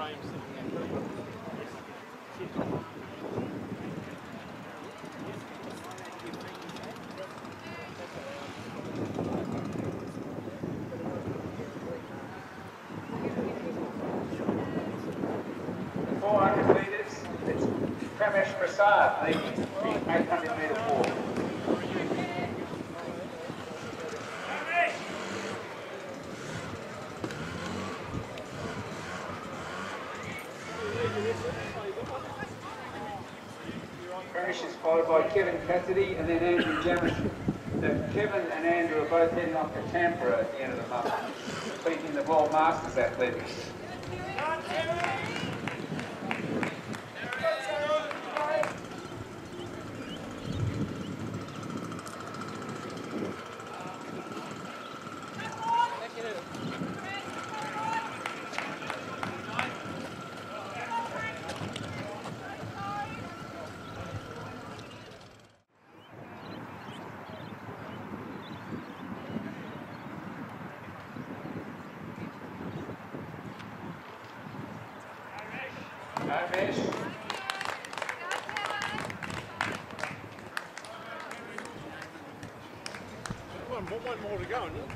Four hundred metres, it's Pramesh Prasad leading the eight hundred is followed by Kevin Cassidy and then Andrew Jamison. So Kevin and Andrew are both heading off to Tampere at the end of the month, competing in the World Masters Athletics. One, one more to go, isn't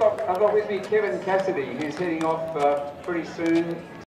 got, I've got with me Kevin Cassidy, who's heading off uh, pretty soon